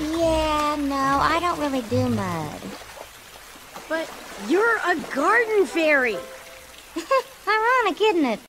Yeah, no, I don't really do mud. But you're a garden fairy. Ironic, isn't it?